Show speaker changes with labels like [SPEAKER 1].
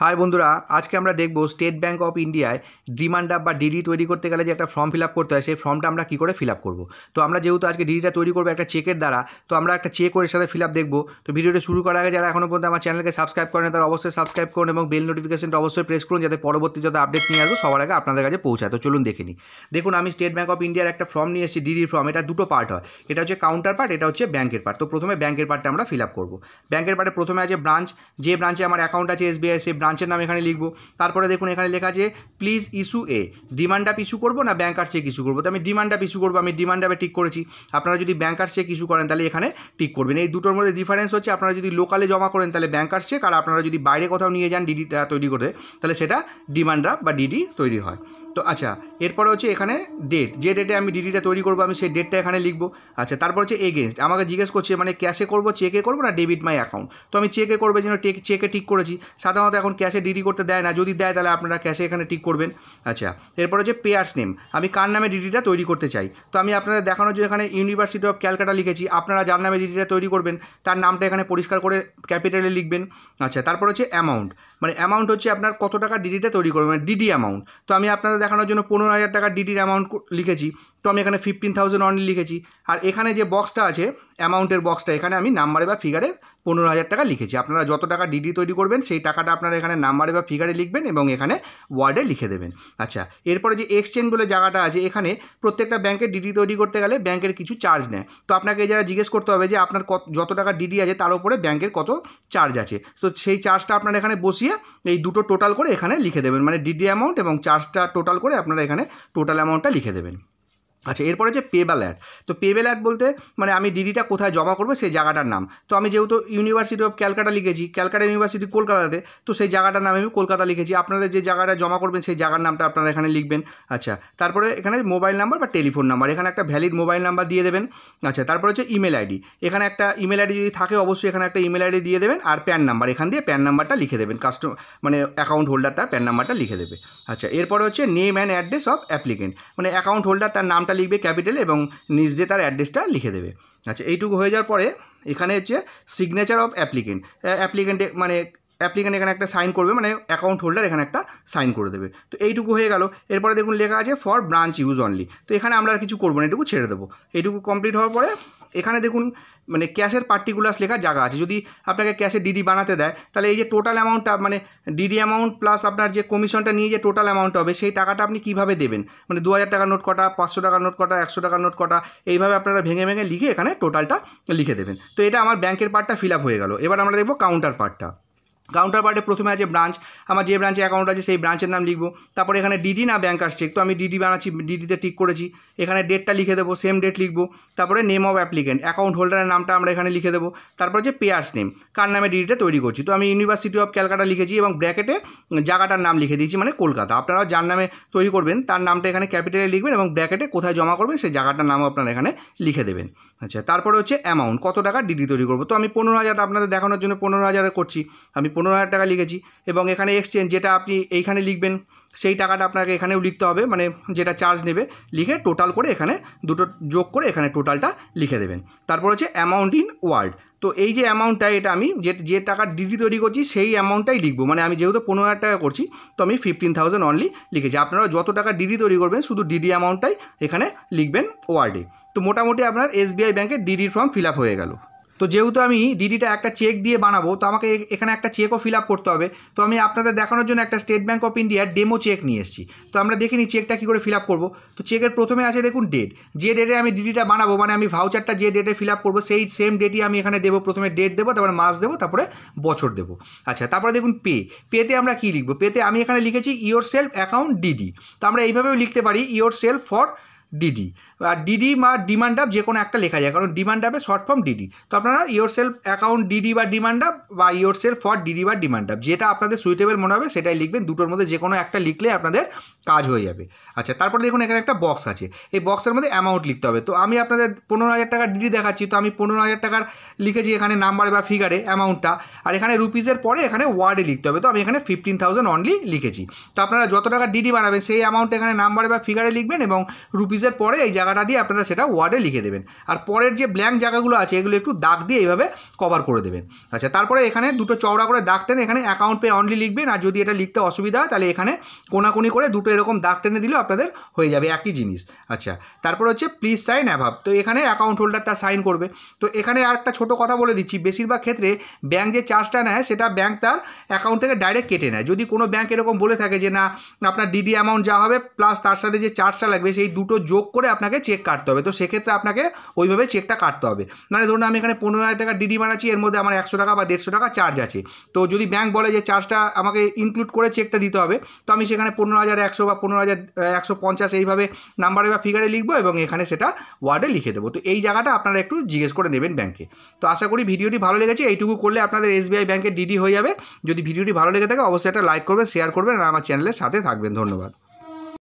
[SPEAKER 1] High বন্ধুরা, আজকে আমরা দেখব স্টেট ব্যাঙ্ক অফ ইন্ডিয়ায় ডিমান্ড আপ বা ডিডি তৈরি করতে গেলে যে একটা ফর্ম ফিল আপ করতে হয়, সেই ফর্মটা আমরা কী করে ফিল আপ করব? তো আমরা যেহেতু আজকে ডিডিটা তৈরি করব একটা চেকের দ্বারা, তো আমরা একটা চেক ওর সাথে ফিল আপ দেখব। তো ভিডিওটা শুরু করার আগে যারা এখনও পর্যন্ত আমার চ্যানেলকে সাবস্ক্রাইব করেন, তারা অবশ্যই সাবস্ক্রাইব করুন এবং বেল নোটিফিকেশনটা অবশ্যই প্রেস করুন যাতে পরবর্তী যত আপডেট নিয়ে আসব, সবার আগে আপনাদের কাছে পৌঁছায়। তো চলুন দেখে নিই। দেখুন, আমি স্টেট ব্যাঙ্ক অফ ইন্ডিয়ার একটা ফর্ম নিয়ে এসেছি ডিডির ফর্ম এটা দুটো পার্ট হয়। এটা হচ্ছে কাউন্টার পার্ট এটা হচ্ছে ব্যাঙ্কের পার্ট তো প্রথমে ব্যাঙ্কের পার্টটা আমরা ফিল আপ করব। ব্যাঙ্কের পার্টে প্রথমে আছে ব্রাঞ্চ যে ব্রাঞ্চে আমার অ্যাকাউন্ট আছে এসবিআই সেই ব্রাঞ্চের নাম এখানে লিখব। তারপরে দেখুন এখানে লেখা আছে please issue a demand up issue করব না ব্যাঙ্কার চেক ইস্যু করব? তো আমি ডিমান্ড আপ ইস্যু করব, আমি ডিমান্ড আপে টিক করেছি। আপনারা যদি ব্যাঙ্কার চেক ইস্যু করেন, তাহলে এখানে টিক করবেন। এই দুটোর মধ্যে ডিফারেন্স হচ্ছে, আপনারা যদি লোকালে জমা করেন, তাহলে ব্যাঙ্কার চেক আর আপনারা যদি বাইরে কোথাও নিয়ে যান ডিডিটা তৈরি করে তাহলে সেটা ডিমান্ড ড্রাফট বা ডিডি তৈরি হয়। তো আচ্ছা এরপরে হচ্ছে এখানে ডেট যে ডেটে আমি ডিডিটা তৈরি করব, আমি সেই ডেটটা এখানে লিখব। আচ্ছা তারপর হচ্ছে এগেনস্ট আমাকে জিজ্ঞেস করছে মানে ক্যাশে করব চেকে করব না ডেবিট মাই অ্যাকাউন্ট তো আমি চেকে করব জন্য টেক চেকে ঠিক করেছি। সাধারণত এখন ক্যাশে ডিডি করতে দেয় না। যদি দেয়, তাহলে আপনারা ক্যাশে এখানে ঠিক করবেন। আচ্ছা এরপর হচ্ছে পেয়ার্স নেম আমি কার নামে ডিডিটা তৈরি করতে চাই? তো আমি আপনাদের দেখানোর জন্য এখানে ইউনিভার্সিটি অফ ক্যালকাটা লিখেছি। আপনারা যার নামে ডিডিটা তৈরি করবেন, তার নামটা এখানে পরিষ্কার করে ক্যাপিটালে লিখবেন। আচ্ছা তারপর হচ্ছে অ্যামাউন্ট মানে অ্যামাউন্ট হচ্ছে আপনার কত টাকা ডিডিটা তৈরি করবেন? মানে ডিডি অ্যামাউন্ট তো আমি আপনাদের দেখানোর জন্য পনেরো হাজার টাকা ডিটির অ্যামাউন্ট লিখেছি। তো আমি এখানে ফিফটিন থাউজেন্ড অনলি লিখেছি। আর এখানে যে বক্সটা আছে অ্যামাউন্টের বক্সটা এখানে আমি নাম্বারে বা ফিগারে পনেরো হাজার টাকা লিখেছি। আপনারা যত টাকা ডিডি তৈরি করবেন, সেই টাকাটা আপনারা এখানে নাম্বারে বা ফিগারে লিখবেন এবং এখানে ওয়ার্ডে লিখে দেবেন। আচ্ছা এরপরে যে এক্সচেঞ্জ বলে জায়গাটা আছে, এখানে প্রত্যেকটা ব্যাংকের ডিডি তৈরি করতে গেলে ব্যাংকের কিছু চার্জ নেয়। তো আপনাকে যারা জিজ্ঞেস করতে হবে যে, আপনার কত, যত টাকা ডিডি আছে, তার উপরে ব্যাংকের কত চার্জ আছে? তো সেই চার্জটা আপনারা এখানে বসিয়ে এই দুটো টোটাল করে এখানে লিখে দেবেন। মানে ডিডি অ্যামাউন্ট এবং চার্জটা টোটাল করে আপনারা এখানে টোটাল অ্যামাউন্টটা লিখে দেবেন। আচ্ছা এরপরে যে পেবেল অ্যাড তো পেবেল অ্যাড বলতে মানে আমি ডিডিটা কোথায় জমা করব সেই জায়গাটার নাম। তো আমি যেহেতু ইউনিভার্সিটি অফ ক্যালকাটা লিখেছি ক্যালকাটা ইউনিভার্সিটি কলকাতাতে, তো সেই জায়গাটার নামে আমি কলকাতা লিখেছি। আপনাদের যে জায়গাটা জমা করবেন সেই জায়গার নামটা আপনারা এখানে লিখবেন। আচ্ছা তারপরে এখানে মোবাইল নাম্বার বা টেলিফোন নাম্বার এখানে একটা ভ্যালিড মোবাইল নাম্বার দিয়ে দেবেন। আচ্ছা তারপরে হচ্ছে ইমেল আইডি এখানে একটা ইমেল আইডি যদি থাকে, অবশ্যই এখানে একটা ইমেল আইডি দিয়ে দেবেন আর প্যান নাম্বার এখান দিয়ে প্যান নাম্বারটা লিখে দেবেন। কাস্টম মানে অ্যাকাউন্ট হোল্ডার তার প্যান নাম্বারটা লিখে দেবে। আচ্ছা এরপরে হচ্ছে name and address of applicant মানে অ্যাকাউন্ট হোল্ডার তার নামটা লিখবে ক্যাপিটাল এবং নিজ দিয়ে তার অ্যাড্রেসটা লিখে দেবে। আচ্ছা এইটুকু হয়ে যাওয়ার পরে এখানে হচ্ছে সিগনেচার অফ অ্যাপ্লিকেন্ট অ্যাপ্লিকেন্টে মানে অ্যাপ্লিকেন্ট এখানে একটা সাইন করবে মানে অ্যাকাউন্ট হোল্ডার এখানে একটা সাইন করে দেবে। তো এইটুকু হয়ে গেল। এরপরে দেখুন লেখা আছে ফর ব্রাঞ্চ ইউজ অনলি তো এখানে আমরা আর কিছু করব না, এটুকু ছেড়ে দেবো। এইটুকু কমপ্লিট হওয়ার পরে এখানে দেখুন মানে ক্যাশের পার্টিকুলার্স লেখার জায়গা আছে। যদি আপনাকে ক্যাশে ডিডি বানাতে দেয়, তাহলে এই যে টোটাল অ্যামাউন্টটা মানে ডিডি অ্যামাউন্ট প্লাস আপনার যে কমিশনটা নিয়ে যে টোটাল অ্যামাউন্ট হবে, সেই টাকাটা আপনি কীভাবে দেবেন? মানে দু হাজার টাকার নোট কটা, পাঁচশো টাকার নোট কটা, একশো টাকার নোট কটা, এইভাবে আপনারা ভেঙে ভেঙে লিখে এখানে টোটালটা লিখে দেবেন। তো এটা আমার ব্যাংকের পার্টটা ফিল আপ হয়ে গেল। এবার আমরা দেখব কাউন্টার পার্টটা কাউন্টার পার্টে প্রথমে আছে ব্রাঞ্চ আমার যে ব্রাঞ্চে অ্যাকাউন্ট আছে সেই ব্রাঞ্চের নাম লিখব। তারপরে এখানে ডিডি না ব্যাংকার চেক তো আমি ডিডি বানাচ্ছি ডিডিতে টিক করেছি। এখানে ডেটটা লিখে দেবো সেম ডেট লিখব। তারপরে নেম অফ অ্যাপ্লিকেন্ট অ্যাকাউন্ট হোল্ডারের নামটা আমরা এখানে লিখে দেবো। তারপর হচ্ছে পেয়ার্স নেম কার নামে ডিডিটা তৈরি করছি। তো আমি ইউনিভার্সিটি অফ ক্যালকাটা লিখেছি এবং ব্র্যাকেটে জায়গাটার নাম লিখে দিয়েছি মানে কলকাতা। আপনারা যার নামে তৈরি করবেন, তার নামটা এখানে ক্যাপিটালে লিখবেন এবং ব্র্যাকেটে কোথায় জমা করবেন সেই জায়গাটার নামও আপনারা এখানে লিখে দেবেন। আচ্ছা তারপরে হচ্ছে অ্যামাউন্ট কত টাকা ডিডি তৈরি করব? তো আমি পনেরো হাজার আপনাদের দেখানোর জন্য পনেরো হাজারে করছি। আমি পনেরো হাজার টাকা লিখেছি এবং এখানে এক্সচেঞ্জ যেটা আপনি এইখানে লিখবেন, সেই টাকাটা আপনাকে এখানেও লিখতে হবে মানে যেটা চার্জ নেবে, লিখে টোটাল করে এখানে দুটো যোগ করে এখানে টোটালটা লিখে দেবেন। তারপর হচ্ছে অ্যামাউন্ট ইন ওয়ার্ড তো এই যে অ্যামাউন্টটা এটা আমি যে যে টাকার ডিডি তৈরি করছি, সেই অ্যামাউন্টটাই লিখব। মানে আমি যেহেতু পনেরো হাজার টাকা করছি, তো আমি ফিফটিন থাউজেন্ড অনলি লিখেছি। আপনারা যত টাকা ডিডি তৈরি করবেন, শুধু ডিডি অ্যামাউন্টটাই এখানে লিখবেন ওয়ার্ডে তো মোটামুটি আপনার এসবিআই ব্যাংকের ডিডির ফর্ম ফিল আপ হয়ে গেল। তো যেহেতু আমি ডিডিটা একটা চেক দিয়ে বানাবো, তো আমাকে এখানে একটা চেকও ফিল আপ করতে হবে। তো আমি আপনাদের দেখানোর জন্য একটা স্টেট ব্যাঙ্ক অফ ইন্ডিয়ার ডেমো চেক নিয়ে এসেছি। তো আমরা দেখে নিই চেকটা কী করে ফিল আপ করব। তো চেকের প্রথমে আছে দেখুন ডেট যে ডেটে আমি ডিডিটা বানাবো মানে আমি ভাউচারটা যে ডেটে ফিল আপ করব, সেই সেম ডেটই আমি এখানে দেবো। প্রথমে ডেট দেবো, তারপরে মাস দেবো, তারপরে বছর দেবো। আচ্ছা তারপরে দেখুন পে পেতে আমরা কী লিখব? পেতে আমি এখানে লিখেছি ইয়োর সেলফ অ্যাকাউন্ট ডিডি তো আমরা এইভাবেও লিখতে পারি ইয়োর সেলফ ফর ডিডি আর ডিডি বা ডিমান্ড আপ যে কোনো একটা লেখা যায়, কারণ ডিমান্ড আপে শর্ট ফর্ম ডিডি তো আপনারা ইয়োর সেলফ অ্যাকাউন্ট ডিডি বা ডিমান্ড আপ বা ইয়োর সেলফ ফর ডিডি বা ডিমান্ড আপ যেটা আপনাদের সুইটেবল মনে হবে সেটাই লিখবেন। দুটোর মধ্যে যে কোনো একটা লিখলে আপনাদের কাজ হয়ে যাবে। আচ্ছা তারপরে দেখুন এখানে একটা বক্স আছে। এই বক্সের মধ্যে অ্যামাউন্ট লিখতে হবে। তো আমি আপনাদের পনেরো হাজার টাকার ডিডি দেখাচ্ছি। তো আমি পনেরো হাজার টাকার লিখেছি এখানে নাম্বারে বা ফিগারে অ্যামাউন্টটা আর এখানে রুপিসের পরে এখানে ওয়ার্ডে লিখতে হবে। তো আমি এখানে ফিফটিন থাউজেন্ড অনলি লিখেছি। তো আপনারা যত টাকা ডিডি বানাবেন, সেই অ্যামাউন্ট এখানে নাম্বারে বা ফিগারে লিখবেন এবং রুপিসের পরে এই জায়গাটা দিয়ে আপনারা সেটা ওয়ার্ডে লিখে দেবেন। আর পরের যে ব্ল্যাঙ্ক জায়গাগুলো আছে, এগুলো একটু দাগ দিয়ে এইভাবে কভার করে দেবেন। আচ্ছা তারপরে এখানে দুটো চওড়া করে দাগ টেনে এখানে অ্যাকাউন্ট পে অনলি লিখবেন। আর যদি এটা লিখতে অসুবিধা হয়, তাহলে এখানে কোনাকুনি করে দুটো এরকম দাগ টেনে দিলেও আপনাদের হয়ে যাবে একই জিনিস। আচ্ছা তারপর হচ্ছে প্লিজ সাইন অ্যাভাব তো এখানে অ্যাকাউন্ট হোল্ডার তার সাইন করবে। তো এখানে আর একটা ছোটো কথা বলে দিচ্ছি, বেশিরভাগ ক্ষেত্রে ব্যাংক যে চার্জটা নেয় সেটা ব্যাংক তার অ্যাকাউন্ট থেকে ডাইরেক্ট কেটে নেয়। যদি কোনো ব্যাংক এরকম বলে থাকে যে না, আপনার ডিডি অ্যামাউন্ট যা হবে প্লাস তার সাথে যে চার্জটা লাগবে সেই দুটো যোগ করে আপনাকে চেক কাটতে হবে। তো সেক্ষেত্রে আপনাকে ওইভাবে চেকটা কাটতে হবে। মানে ধরুন আমি এখানে পনেরো হাজার টাকা ডিডি বানাচ্ছি, এর মধ্যে আমার একশো টাকা বা দেড়শো টাকা চার্জ আছে। তো যদি ব্যাংক বলে যে চার্জটা আমাকে ইনক্লুড করে চেকটা দিতে হবে, তো আমি সেখানে পনেরো হাজার একশো বা পনেরো হাজার একশো পঞ্চাশ এইভাবে নাম্বারে বা ফিগারে লিখব এবং এখানে সেটা ওয়ার্ডে লিখে দেবো। তো এই জায়গাটা আপনারা একটু জিজ্ঞেস করে নেবেন ব্যাংকে তো আশা করি ভিডিওটি ভালো লেগেছে। এইটুকু করলে আপনাদের এসবিআই ব্যাংকের ডিডি হয়ে যাবে। যদি ভিডিওটি ভালো লেগে থাকে, অবশ্যই একটা লাইক করবেন শেয়ার করবেন, আর আমার চ্যানেলের সাথে থাকবেন। ধন্যবাদ।